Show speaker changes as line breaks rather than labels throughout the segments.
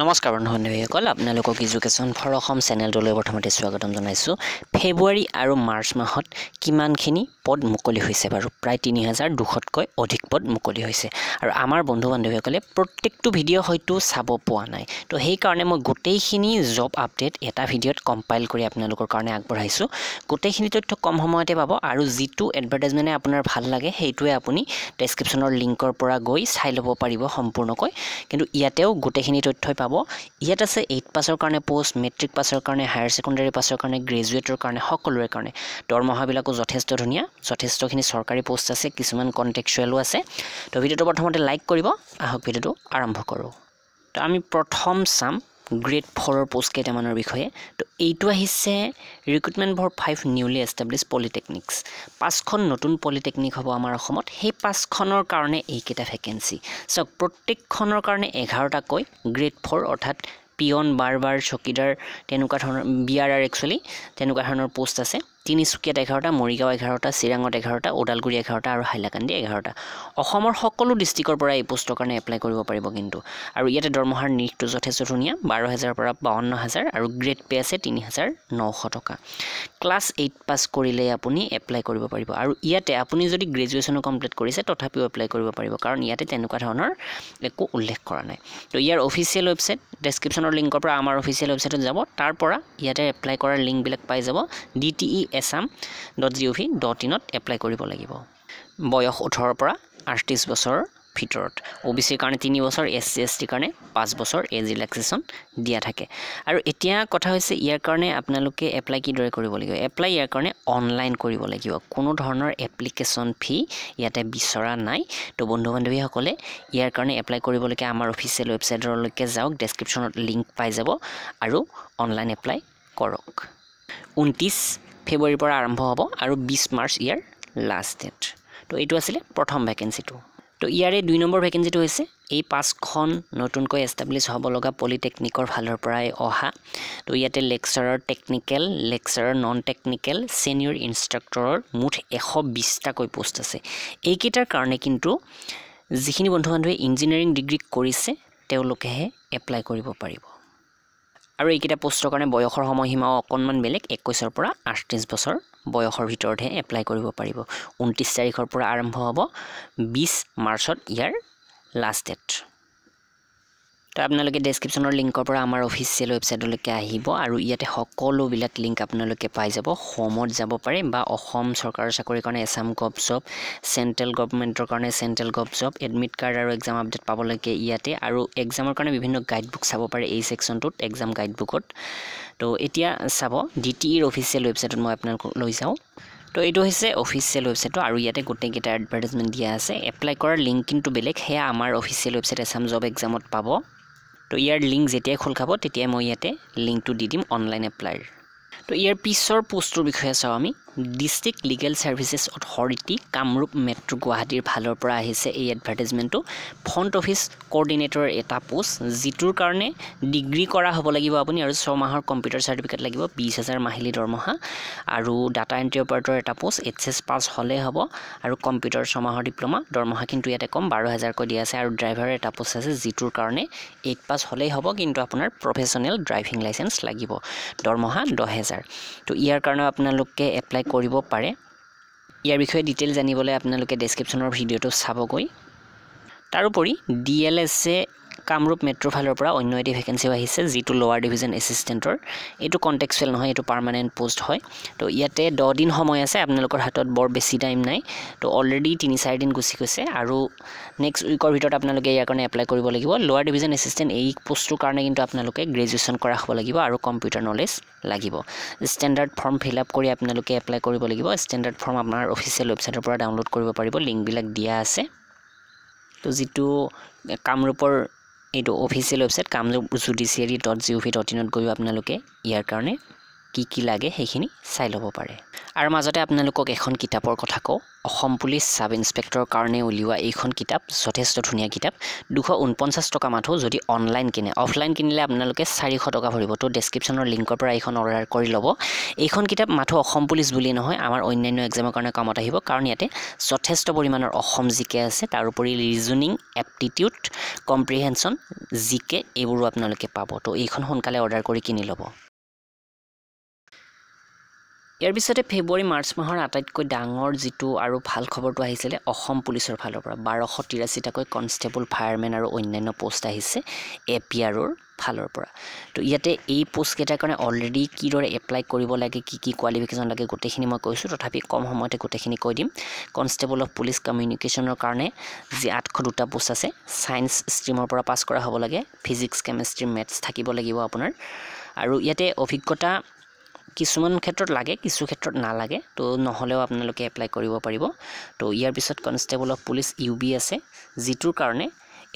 নমস্কাৰ বন্ধু বান্ধৱীসকল আপোনালোকক ইজুকেশ্যন ফৰ অসম চেনেলটোলৈ প্ৰথমতে স্বাগতম জনাইছোঁ। ফেব্ৰুৱাৰী আৰু মাৰ্চ মাহত কিমানখিনি পদ মুকলি হৈছে বাৰু? প্ৰায় তিনি হাজাৰ দুশতকৈ অধিক পদ মুকলি হৈছে। আৰু আমাৰ বন্ধু বান্ধৱীসকলে প্ৰত্যেকটো ভিডিঅ' হয়তো চাব পোৱা নাই। তো সেইকাৰণে মই গোটেইখিনি জব আপডেট এটা ভিডিঅ'ত কম্পাইল কৰি আপোনালোকৰ কাৰণে আগবঢ়াইছোঁ। গোটেইখিনি তথ্য কম সময়তে পাব আৰু যিটো এডভাৰটাইজমেণ্টে আপোনাৰ ভাল লাগে সেইটোৱে আপুনি ডেছক্ৰিপশ্যনৰ লিংকৰ পৰা গৈ চাই ল'ব পাৰিব সম্পূৰ্ণকৈ। কিন্তু ইয়াতেও গোটেইখিনি তথ্যই পাব। ইয়াত আছে এইট পাছৰ কাৰণে পষ্ট মেট্ৰিক পাছৰ কাৰণে হায়াৰ ছেকেণ্ডেৰী পাছৰ কাৰণে গ্ৰেজুৱেটৰ কাৰণে সকলোৰে কাৰণে। দৰমহাবিলাকো যথেষ্ট ধুনীয়া যথেষ্টখিনি চৰকাৰী পষ্ট আছে কিছুমান কণ্টেক্সুৱেলো আছে। তো ভিডিঅ'টো প্ৰথমতে লাইক কৰিব আহক ভিডিঅ'টো আৰম্ভ কৰোঁ। তো আমি প্ৰথম চাম। গ্ৰেড ফ'ৰৰ পষ্ট কেইটামানৰ বিষয়ে। তো এইটো আহিছে recruitment for five newly establish polytechnics পাঁচখন নতুন পলিটেকনিক হ'ব আমাৰ অসমত। সেই পাঁচখনৰ কাৰণে এইকেইটা ভেকেঞ্চি চাওক প্ৰত্যেকখনৰ কাৰণে এঘাৰটাকৈ গ্ৰেড ফ'ৰ অৰ্থাৎ পিয়ন বাৰ বাৰ চকীদাৰ তেনেকুৱা ধৰণৰ বি আৰ আৰ একচুৱেলি তেনেকুৱা ধৰণৰ পষ্ট আছে। তিনিচুকীয়াত এঘাৰটা মৰিগাঁও এঘাৰটা চিৰাঙত এঘাৰটা ওদালগুৰি এঘাৰটা আৰু হাইলাকান্দি এঘাৰটা। অসমৰ সকলো ডিষ্ট্ৰিক্টৰ পৰা এই পষ্টৰ কাৰণে এপ্লাই কৰিব পাৰিব কিন্তু। আৰু ইয়াতে দৰমহাৰ নিৰিখটো যথেষ্ট ধুনীয়া বাৰ হাজাৰৰ পৰা বাৱন্ন হাজাৰ আৰু গ্ৰেড পে আছে তিনি হাজাৰ নশ টকা। ক্লাছ এইট পাছ কৰিলে আপুনি এপ্লাই কৰিব পাৰিব। আৰু ইয়াতে আপুনি যদি গ্ৰেজুৱেশ্যনো কমপ্লিট কৰিছে তথাপিও এপ্লাই কৰিব পাৰিব। কাৰণ ইয়াতে তেনেকুৱা ধৰণৰ একো উল্লেখ কৰা নাই। তো ইয়াৰ অফিচিয়েল ৱেবছাইট ডেছক্ৰিপশ্যনৰ লিংকৰ পৰা আমাৰ অফিচিয়েল ৱেবছাইটত যাব। তাৰ পৰা ইয়াতে এপ্লাই কৰাৰ লিংকবিলাক পাই যাব। D T E Assam dot G O' V dot ইনত apply কৰিব লাগিব। বয়স ওঠৰৰ পৰা আঠত্ৰিছ বছৰৰ ভিতৰত। অ' বি চিৰ কাৰণে তিনি বছৰ এছ চি এছ টিৰ কাৰণে পাঁচ বছৰ এজ ৰিলেক্সেশ্যন দিয়া থাকে। আৰু এতিয়া কথা হৈছে ইয়াৰ কাৰণে আপোনালোকে এপ্লাই কিদৰে কৰিব লাগিব? এপ্লাই ইয়াৰ কাৰণে অনলাইন কৰিব লাগিব। কোনো ধৰণৰ এপ্লিকেশ্যন ফি ইয়াতে বিচৰা নাই। তো বন্ধু বান্ধৱীসকলে ইয়াৰ কাৰণে এপ্লাই কৰিবলৈকে আমাৰ অফিচিয়েল ৱেবছাইটৰলৈকে যাওক ডেছক্ৰিপশ্যনত লিংক পাই যাব আৰু অনলাইন এপ্লাই কৰক। ঊনত্ৰিছ ফেব্ৰুৱাৰীৰ পৰা আৰম্ভ হ'ব আৰু বিছ মাৰ্চ ইয়াৰ লাষ্ট ডেট তো এইটো আছিলে প্ৰথম ভেকেঞ্চিটো তো ইয়াৰে দুই নম্বৰ ভেকেঞ্চিটো হৈছে এই পাঁচখন নতুনকৈ এষ্টাব্লিছ হ'ব লগা পলিটেকনিকৰ ফালৰ পৰাই অহা। তো ইয়াতে লেকচাৰৰ টেকনিকেল লেকচাৰৰ নন টেকনিকেল ছিনিয়ৰ ইনষ্ট্ৰাক্টৰৰ মুঠ এশ বিছটাকৈ পষ্ট আছে। এইকেইটাৰ কাৰণে কিন্তু যিখিনি বন্ধু বান্ধৱে ইঞ্জিনিয়াৰিং ডিগ্ৰী কৰিছে তেওঁলোকেহে এপ্লাই কৰিব পাৰিব। আৰু এইকেইটা পষ্টৰ কাৰণে বয়সৰ সময়সীমাও অকণমান বেলেগ একৈছৰ পৰা আঠত্ৰিছ বছৰ বয়সৰ ভিতৰতহে এপ্লাই কৰিব পাৰিব। ঊনত্ৰিছ তাৰিখৰ পৰা আৰম্ভ হ'ব বিছ মাৰ্চত ইয়াৰ লাষ্ট ডেট তো আপোনালোকে ডেছক্ৰিপশ্যনৰ লিংকৰ পৰা আমাৰ অফিচিয়েল ৱেবছাইটলৈকে আহিব আৰু ইয়াতে সকলোবিলাক লিংক আপোনালোকে পাই যাব। হোমত যাব পাৰে বা অসম চৰকাৰৰ চাকৰিৰ কাৰণে এছাম গভ জব চেণ্ট্ৰেল গভমেণ্টৰ কাৰণে central gov job admit card আৰু এক্সাম আপডেট পাবলৈকে ইয়াতে আৰু এক্সামৰ কাৰণে বিভিন্ন গাইড বুক চাব পাৰে এই ছেকশ্যনটোত এক্সাম গাইড বুকত তো এতিয়া চাব ডি টি ইৰ অফিচিয়েল ৱেবছাইটত মই আপোনালোকক লৈ যাওঁ। তো এইটো হৈছে অফিচিয়েল ৱেবছাইটটো আৰু ইয়াতে গোটেইকেইটা এডভাৰ্টাইজমেণ্ট দিয়া আছে। এপ্লাই কৰাৰ লিংক কিন্তু বেলেগ সেয়া আমাৰ অফিচিয়েল ৱেবছাইট এছাম জব এক্সামত পাব। তো ইয়াৰ লিংক যেতিয়াই খোল খাব তেতিয়াই মই ইয়াতে লিংকটো দি দিম অনলাইন এপ্লাইৰ তো ইয়াৰ পিছৰ পষ্টটোৰ বিষয়ে চাওঁ আমি। District legal services authority Kamrup metro' গুৱাহাটীৰ ফালৰ পৰা আহিছে এই এডভাৰ্টাইজমেণ্টটো ফ্ৰণ্ট অফিচ কৰ্ডিনেটৰ এটা পোষ্ট যিটোৰ কাৰণে ডিগ্ৰী কৰা হ'ব লাগিব আপুনি আৰু ছমাহৰ কম্পিউটাৰ চাৰ্টিফিকেট লাগিব বিছ হাজাৰ মাহিলী দৰমহা। আৰু ডাটা এণ্ট্ৰি অপাৰেটৰ এটা পোষ্ট এইচ এছ পাছ হ'লেই হ'ব। আৰু কম্পিউটাৰ ছমাহৰ ডিপ্ল'মা দৰমহা কিন্তু ইয়াতে কম বাৰ হাজাৰকৈ দিয়া আছে। আৰু ড্ৰাইভাৰৰ এটা পোষ্ট আছে যিটোৰ কাৰণে এইট পাছ হ'লেই হ'ব কিন্তু আপোনাৰ প্ৰফেচনেল ড্ৰাইভিং লাইচেঞ্চ লাগিব। দৰমহা দহ হেজাৰ। তো ইয়াৰ কাৰণেও আপোনালোকে এপ্লাই কৰিব পাৰে। ইয়াৰ বিষয়ে ডিটেইল জানিবলৈ আপোনালোকে ডেছক্ৰিপশ্যনৰ ভিডিঅ'টো চাবগৈ। তাৰোপৰি ডি এল এছে কামৰূপ মেট্ৰ' ফালৰ পৰা অন্য এটি ভেকেঞ্চিও আহিছে যিটো লোৱাৰ ডিভিজন এছিষ্টেণ্টৰ এইটো কণ্টেক্সুৱেল নহয় এইটো পাৰ্মানেণ্ট পষ্ট হয়। তো ইয়াতে দহ দিন সময় আছে আপোনালোকৰ হাতত বৰ বেছি টাইম নাই। তো অলৰেডি তিনি চাৰিদিন গুচি গৈছে আৰু নেক্সট উইকৰ ভিতৰত আপোনালোকে ইয়াৰ কাৰণে এপ্লাই কৰিব লাগিব। লোৱাৰ ডিভিজন এছিষ্টেণ্ট এই পষ্টটোৰ কাৰণে কিন্তু আপোনালোকে গ্ৰেজুৱেশ্যন কৰা হ'ব লাগিব আৰু কম্পিউটাৰ নলেজ লাগিব। ষ্টেণ্ডাৰ্ড ফৰ্ম ফিল আপ কৰি আপোনালোকে এপ্লাই কৰিব লাগিব। ষ্টেণ্ডাৰ্ড ফৰ্ম আপোনাৰ অফিচিয়েল ৱেবছাইটৰ পৰা ডাউনলোড কৰিব পাৰিব। লিংকবিলাক দিয়া আছে। তো যিটো কামৰূপৰ এইটো official website Kamrup judiciary dot G O' V dot ইনত গৈও আপোনালোকে ইয়াৰ কাৰণে কি কি লাগে সেইখিনি চাই ল'ব পাৰে। আৰু মাজতে আপোনালোকক এখন কিতাপৰ কথা কওঁ। অসম পুলিচ ছাব ইনস্পেক্টৰৰ কাৰণে উলিওৱা এইখন কিতাপ যথেষ্ট ধুনীয়া কিতাপ। দুশ ঊনপঞ্চাছ টকা মাথো যদি অনলাইন কিনে। অফলাইন কিনিলে আপোনালোকে চাৰিশ টকা ভৰিব। তো ডেছক্ৰিপশ্যনৰ লিংকৰ পৰা এইখন অৰ্ডাৰ কৰি ল'ব। এইখন কিতাপ মাথো অসম পুলিচ বুলিয়েই নহয় আমাৰ অন্যান্য এক্সামৰ কাৰণে কামত আহিব। কাৰণ ইয়াতে যথেষ্ট পৰিমাণৰ অসম জিকে আছে। তাৰোপৰি ৰিজনিং এপ্টিটিউড কম্প্ৰিহেনশ্যন জিকে এইবোৰো আপোনালোকে পাব। তো এইখন সোনকালে অৰ্ডাৰ কৰি কিনি ল'ব। ইয়াৰ পিছতে ফেব্ৰুৱাৰী মাৰ্চ মাহৰ আটাইতকৈ ডাঙৰ যিটো আৰু ভাল খবৰটো আহিছিলে অসম পুলিচৰ ফালৰ পৰা। বাৰশ তিৰাশীটাকৈ কনষ্টেবল ফায়াৰমেন আৰু অন্যান্য পোষ্ট আহিছে এ পি আৰৰ ফালৰ পৰা। তো ইয়াতে এই পোষ্টকেইটাৰ কাৰণে অলৰেডি কিদৰে এপ্লাই কৰিব লাগে কি কি কোৱালিফিকেশ্যন লাগে গোটেইখিনি মই কৈছোঁ। তথাপি কম সময়তে গোটেইখিনি কৈ দিম। কনষ্টেবল অফ পুলিচ কমিউনিকেশ্যনৰ কাৰণে যি আঠশ দুটা পোষ্ট আছে ছায়েন্স ষ্ট্ৰীমৰ পৰা পাছ কৰা হ'ব লাগে ফিজিক্স কেমেষ্ট্ৰি মেথছ থাকিব লাগিব আপোনাৰ। আৰু ইয়াতে অভিজ্ঞতা কিছুমান ক্ষেত্ৰত লাগে কিছু ক্ষেত্ৰত নালাগে। তো নহ'লেও আপোনালোকে এপ্লাই কৰিব পাৰিব। তো ইয়াৰ পিছত constable of police U B আছে যিটোৰ কাৰণে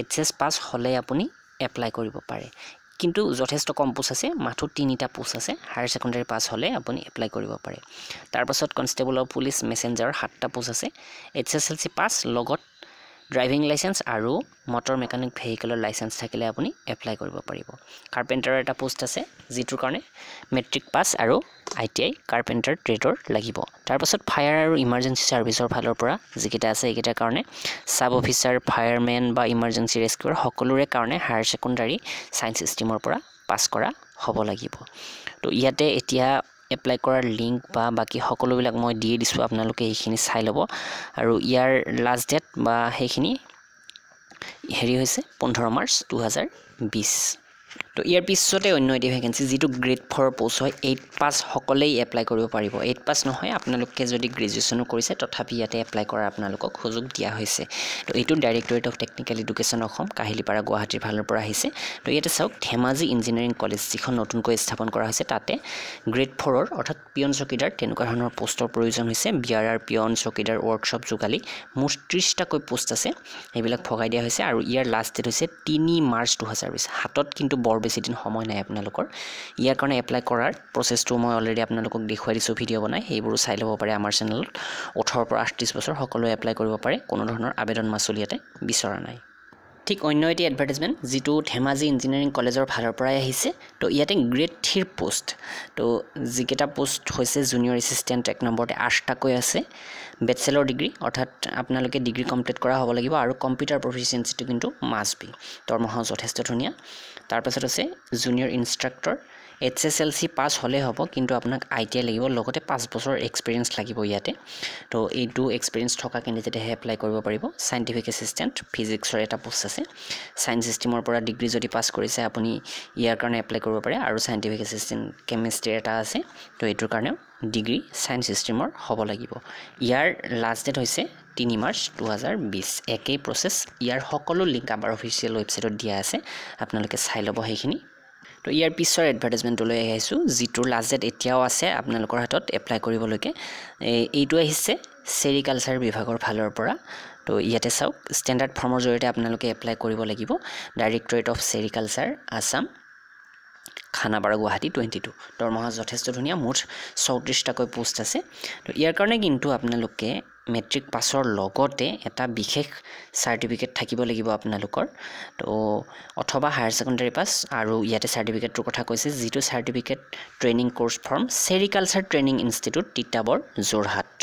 এইচ এছ পাছ হ'লে আপুনি এপ্লাই কৰিব পাৰে। কিন্তু যথেষ্ট কম পোষ্ট আছে মাথো তিনিটা পোষ্ট আছে হায়াৰ ছেকেণ্ডেৰী পাছ হ'লে আপুনি এপ্লাই কৰিব পাৰে। তাৰপাছত কনষ্টেবল অফ পুলিচ মেছেঞ্জাৰৰ সাতটা পোষ্ট আছে H S L C pass লগত ড্ৰাইভিং লাইচেঞ্চ আৰু মটৰ মেকানিক ভেহিকেলৰ লাইচেঞ্চ থাকিলে আপুনি এপ্লাই কৰিব পাৰিব। কাৰ্পেণ্টাৰৰ এটা পোষ্ট আছে যিটোৰ কাৰণে মেট্ৰিক পাছ আৰু আই টি আই কাৰ্পেণ্টাৰ ট্ৰেডৰ লাগিব। তাৰপাছত ফায়াৰ আৰু ইমাৰ্জেঞ্চি ছাৰ্ভিচৰ ফালৰ পৰা যিকেইটা আছে এইকেইটাৰ কাৰণে ছাব অফিচাৰ ফায়াৰমেন বা ইমাৰ্জেঞ্চি ৰেস্কিউৰ সকলোৰে কাৰণে হায়াৰ ছেকেণ্ডাৰী ছায়েন্স ষ্ট্ৰীমৰ পৰা পাছ কৰা হ'ব লাগিব। তো ইয়াতে এতিয়া এপ্লাই কৰাৰ লিংক বা বাকী সকলোবিলাক মই দিয়ে দিছোঁ আপোনালোকে এইখিনি চাই ল'ব। আৰু ইয়াৰ লাষ্ট ডেট বা সেইখিনি হেৰি হৈছে পোন্ধৰ মাৰ্চ দুহেজাৰ বিছ তো ইয়াৰ পিছতে অন্য এটি ভেকেঞ্চি যিটো গ্ৰেড ফ'ৰ প'ষ্ট হয় এইট পাছ সকলেই এপ্লাই কৰিব পাৰিব। এইট পাছ নহয় আপোনালোকে যদি গ্ৰেজুৱেশ্যনো কৰিছে তথাপি ইয়াতে এপ্লাই কৰাৰ আপোনালোকক সুযোগ দিয়া হৈছে। তো এইটো directorate of technical education Assam Kahilipara গুৱাহাটীৰ ফালৰ পৰা আহিছে। তো ইয়াতে চাওক ধেমাজি ইঞ্জিনিয়াৰিং কলেজ যিখন নতুনকৈ স্থাপন কৰা হৈছে তাতে গ্ৰেড ফ'ৰৰ অৰ্থাৎ পিয়ন চকীদাৰ তেনেকুৱা ধৰণৰ পষ্টৰ প্ৰয়োজন হৈছে। বি আৰ আৰ পিয়ন চকীদাৰ ৱৰ্কশ্বপ যোগালী মুঠ ত্ৰিছটাকৈ পোষ্ট আছে সেইবিলাক ভগাই দিয়া হৈছে। আৰু ইয়াৰ লাষ্ট ডেট হৈছে তিনি মাৰ্চ দুহেজাৰ বিছ হাতত কিন্তু বৰ বেছি দিন সময় নাই আপোনালোকৰ। ইয়াৰ কাৰণে এপ্লাই কৰাৰ প্ৰচেছটো মই অলৰেডি আপোনালোকক দেখুৱাই দিছোঁ ভিডিঅ' বনাই। সেইবোৰো চাই ল'ব পাৰে আমাৰ চেনেলত ওঠৰৰ পৰা আঠত্ৰিছ বছৰ সকলোৱে এপ্লাই কৰিব পাৰে কোনো ধৰণৰ আবেদন মাচুল ইয়াতে বিচৰা নাই। ঠিক অন্য এটি এডভাৰ্টাইজমেণ্ট যিটো ধেমাজি ইঞ্জিনিয়াৰিং কলেজৰ ফালৰ পৰাই আহিছে। তো ইয়াতে গ্ৰেড থ্ৰীৰ পোষ্ট তো যিকেইটা পোষ্ট হৈছে জুনিয়ৰ এছিষ্টেণ্ট এক নম্বৰতে আঠটাকৈ আছে। বেচেলৰ ডিগ্ৰী অৰ্থাৎ আপোনালোকে ডিগ্ৰী কমপ্লিট কৰা হ'ব লাগিব। আৰু কম্পিউটাৰ প্ৰফিচিয়েঞ্চিটো কিন্তু মাষ্ট বি দৰমহাও যথেষ্ট ধুনীয়া। তাৰপাছত আছে junior instructor H S L C pass হ'লেই হ'ব কিন্তু আপোনাক আই টি আই লাগিব লগতে পাঁচ বছৰ এক্সপিৰিয়েঞ্চ লাগিব ইয়াতে। তো এইটো এক্সপিৰিয়েঞ্চ থকা কেণ্ডিডেটেহে এপ্লাই কৰিব পাৰিব। চাইণ্টিফিক এছিষ্টেণ্ট ফিজিক্সৰ এটা পোষ্ট আছে। ছায়েন্স ষ্ট্ৰীমৰ পৰা ডিগ্ৰী যদি পাছ কৰিছে আপুনি ইয়াৰ কাৰণে এপ্লাই কৰিব পাৰে। আৰু চাইণ্টিফিক এছিষ্টেণ্ট কেমেষ্ট্ৰিৰ এটা আছে তো এইটোৰ কাৰণেও ডিগ্ৰী ছায়েন্স ষ্ট্ৰীমৰ হ'ব লাগিব। ইয়াৰ লাষ্ট ডেট হৈছে তিনি মাৰ্চ দুহেজাৰ বিছ একেই প্ৰচেছ ইয়াৰ সকলো লিংক আমাৰ অফিচিয়েল ৱেবছাইটত দিয়া আছে। আপোনালোকে চাই ল'ব সেইখিনি। তো ইয়াৰ পিছৰ এডভাৰ্টাইজমেণ্টলৈ আহিছোঁ যিটোৰ লাষ্ট ডেট এতিয়াও আছে আপোনালোকৰ হাতত এপ্লাই কৰিবলৈকে। এইটো আহিছে ছেৰিকালচাৰ বিভাগৰ ফালৰ পৰা। তো ইয়াতে চাওক ষ্টেণ্ডাৰ্ড ফৰ্মৰ জৰিয়তে আপোনালোকে এপ্লাই কৰিব লাগিব। Directorate of sericulture Assam Khanapara Guwahati twenty two দৰমহা যথেষ্ট ধুনীয়া মুঠ চৌত্ৰিছটাকৈ পোষ্ট আছে। তো ইয়াৰ কাৰণে কিন্তু আপোনালোকে মেট্ৰিক পাছৰ লগতে এটা বিশেষ চাৰ্টিফিকেট থাকিব লাগিব আপোনালোকৰ। তো অথবা হায়াৰ ছেকেণ্ডেৰী পাছ আৰু ইয়াতে চাৰ্টিফিকেটটোৰ কথা কৈছে যিটো certificate training course from sericulture training institute Titabar Jorhat.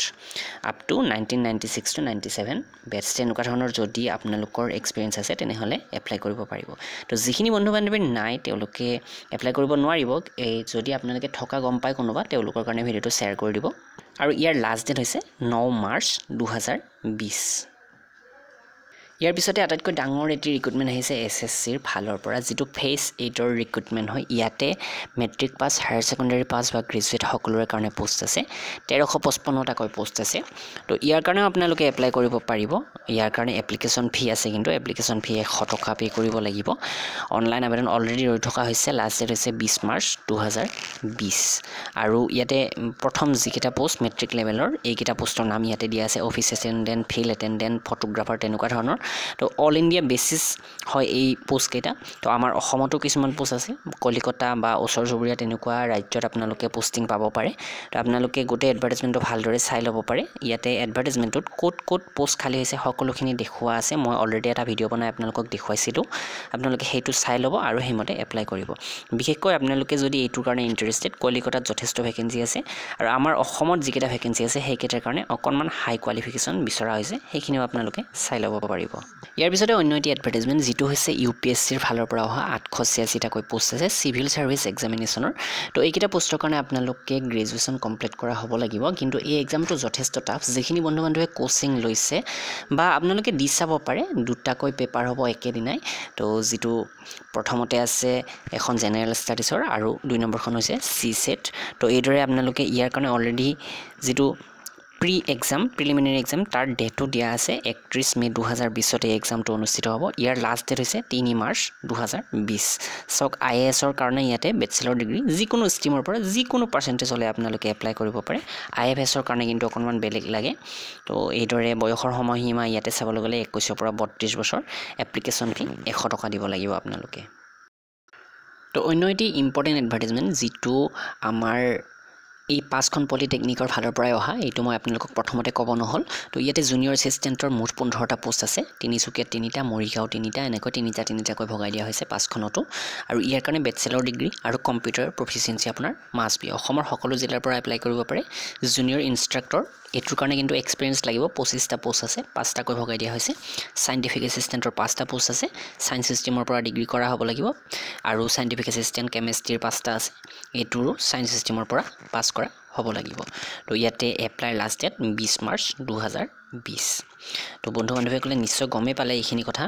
Up to nineteen ninety six to ninety seven. Batches তেনেকুৱা ধৰণৰ যদি আপোনালোকৰ এক্সপিৰিয়েঞ্চ আছে তেনেহ'লে এপ্লাই কৰিব পাৰিব। তো যিখিনি বন্ধু বান্ধৱীৰ নাই তেওঁলোকে এপ্লাই কৰিব নোৱাৰিব। এই যদি আপোনালোকে থকা গম পায় কোনোবা তেওঁলোকৰ কাৰণে ভিডিঅ'টো শ্বেয়াৰ কৰি দিব। আৰু ইয়াৰ লাষ্ট ডেট হৈছে ন মাৰ্চ দুহেজাৰ বিছ ইয়াৰ পিছতে আটাইতকৈ ডাঙৰ এটি ৰিক্ৰুটমেণ্ট আহিছে এছ এছ চিৰ ফালৰ পৰা যিটো ফেচ এইটৰ ৰিক্ৰুটমেণ্ট হয়। ইয়াতে matric pass higher secondary pass বা গ্ৰেজুৱেট সকলোৰে কাৰণে পোষ্ট আছে। তেৰশ পঁচপন্নটাকৈ পোষ্ট আছে। তো ইয়াৰ কাৰণেও আপোনালোকে এপ্লাই কৰিব পাৰিব। ইয়াৰ কাৰণে এপ্লিকেশ্যন ফি আছে কিন্তু এপ্লিকেশ্যন ফি এশ টকা পে' কৰিব লাগিব। অনলাইন আবেদন অলৰেডি ৰৈ থকা হৈছে লাষ্ট ডেট হৈছে বিছ মাৰ্চ দুহেজাৰ বিছ আৰু ইয়াতে প্ৰথম যিকেইটা পোষ্ট মেট্ৰিক লেভেলৰ এইকেইটা পোষ্টৰ নাম ইয়াতে দিয়া আছে। Office attendant field attendant photographer তেনেকুৱা ধৰণৰ। তো অল ইণ্ডিয়া বেচিছ হয় এই পোষ্টকেইটা তো আমাৰ অসমতো কিছুমান পোষ্ট আছে। কলিকতা বা ওচৰ চুবুৰীয়া তেনেকুৱা ৰাজ্যত আপোনালোকে পষ্টিং পাব পাৰে। তো আপোনালোকে গোটেই এডভাৰ্টাইজমেণ্টটো ভালদৰে চাই ল'ব পাৰে। ইয়াতে এডভাৰ্টাইজমেণ্টটোত ক'ত ক'ত পোষ্ট খালী হৈছে সকলোখিনি দেখুওৱা আছে। মই অলৰেডি এটা ভিডিঅ' বনাই আপোনালোকক দেখুৱাইছিলোঁ। আপোনালোকে সেইটো চাই ল'ব আৰু সেইমতে এপ্লাই কৰিব। বিশেষকৈ আপোনালোকে যদি এইটোৰ কাৰণে ইণ্টাৰেষ্টেড কলিকতাত যথেষ্ট ভেকেঞ্চি আছে আৰু আমাৰ অসমত যিকেইটা ভেকেঞ্চি আছে সেইকেইটাৰ কাৰণে অকণমান হাই কোৱালিফিকেশ্যন বিচৰা হৈছে। সেইখিনিও আপোনালোকে চাই ল'ব পাৰিব। ইয়াৰ পিছতে অন্য এটি এডভাৰ্টাইজমেণ্ট যিটো হৈছে ইউ পি এছ চিৰ ফালৰ পৰা অহা আঠশ ছিয়াশীটাকৈ পোষ্ট আছে চিভিল ছাৰ্ভিচ এক্সামিনেশ্যনৰ তো এইকেইটা পোষ্টৰ কাৰণে আপোনালোকে গ্ৰেজুৱেশ্যন কমপ্লিট কৰা হ'ব লাগিব কিন্তু এই এক্সামটো যথেষ্ট টাফ যিখিনি বন্ধু বান্ধৱে কোচিং লৈছে বা আপোনালোকে দি চাব পাৰে দুটাকৈ পেপাৰ হ'ব একেদিনাই। তো যিটো প্ৰথমতে আছে এখন জেনেৰেল ষ্টাডিছৰ আৰু দুই নম্বৰখন হৈছে চি ছেট তো এইদৰে আপোনালোকে ইয়াৰ কাৰণে অলৰেডি যিটো প্ৰি এক্সাম প্ৰিলিমিনেৰী এক্সাম তাৰ ডেটো দিয়া আছে একত্ৰিছ মে' দুহেজাৰ বিছত এই এক্সামটো অনুষ্ঠিত হ'ব। ইয়াৰ লাষ্ট ডেট হৈছে তিনি মাৰ্চ দুহেজাৰ বিছ চাওক আই এ এছৰ কাৰণে ইয়াতে বেচেলৰ ডিগ্ৰী যিকোনো ষ্ট্ৰীমৰ পৰা যিকোনো পাৰ্চেণ্টেজ হ'লে আপোনালোকে এপ্লাই কৰিব পাৰে। আই এফ এছৰ কাৰণে কিন্তু অকণমান বেলেগ লাগে। তো এইদৰে বয়সৰ সময়সীমা ইয়াতে চাবলৈ গ'লে একৈছৰ পৰা বত্ৰিছ বছৰ। এপ্লিকেশ্যন ফি এশ টকা দিব লাগিব আপোনালোকে। তো অন্য এটি ইম্পৰ্টেণ্ট এডভাৰ্টাইজমেণ্ট যিটো আমাৰ এই পাঁচখন পলিটেকনিকৰ ফালৰ পৰাই অহা এইটো মই আপোনালোকক প্ৰথমতে ক'ব নহ'ল। তো ইয়াতে জুনিয়ৰ এছিষ্টেণ্টৰ মুঠ পোন্ধৰটা পোষ্ট আছে। তিনিচুকীয়াত তিনিটা মৰিগাঁও তিনিটা এনেকৈ তিনিটা তিনিটাকৈ ভগাই দিয়া হৈছে পাঁচখনতো। আৰু ইয়াৰ কাৰণে বেচেলৰ ডিগ্ৰী আৰু কম্পিউটাৰ প্ৰফিচিয়েঞ্চি আপোনাৰ মাষ্ট বি অসমৰ সকলো জিলাৰ পৰা এপ্লাই কৰিব পাৰে। জুনিয়ৰ ইনষ্ট্ৰাক্টৰ এইটোৰ কাৰণে কিন্তু এক্সপিৰিয়েঞ্চ লাগিব। পঁচিছটা পোষ্ট আছে পাঁচটাকৈ ভগাই দিয়া হৈছে। চাইণ্টিফিক এছিষ্টেণ্টৰ পাঁচটা পোষ্ট আছে। ছায়েঞ্চ ছিষ্টেমৰ পৰা ডিগ্ৰী কৰা হ'ব লাগিব। আৰু চাইণ্টিফিক এছিষ্টেণ্ট কেমেষ্ট্ৰিৰ পাঁচটা আছে। এইটোৰো ছায়েঞ্চ ছিষ্টেমৰ পৰা পাছ কৰা। হ'ব লাগিব। তো ইয়াতে এপ্লাই লাষ্ট ডেট বিছ মাৰ্চ দুহেজাৰ বিছ। তো বন্ধু বান্ধৱীসকলে নিশ্চয় গমেই পালে এইখিনি কথা।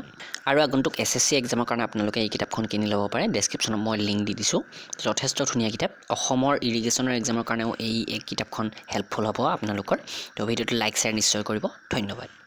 আৰু আগন্তুক এছ এছ চি এক্সামৰ কাৰণে আপোনালোকে এই কিতাপখন কিনি ল'ব পাৰে। ডেছক্ৰিপশ্যনত মই লিংক দি দিছোঁ। যথেষ্ট ধুনীয়া কিতাপ। অসমৰ ইৰিগেশ্যনৰ এক্সামৰ কাৰণেও এই কিতাপখন হেল্পফুল হ'ব আপোনালোকৰ। তো ভিডিঅ'টো লাইক শ্বেয়াৰ নিশ্চয় কৰিব। ধন্যবাদ।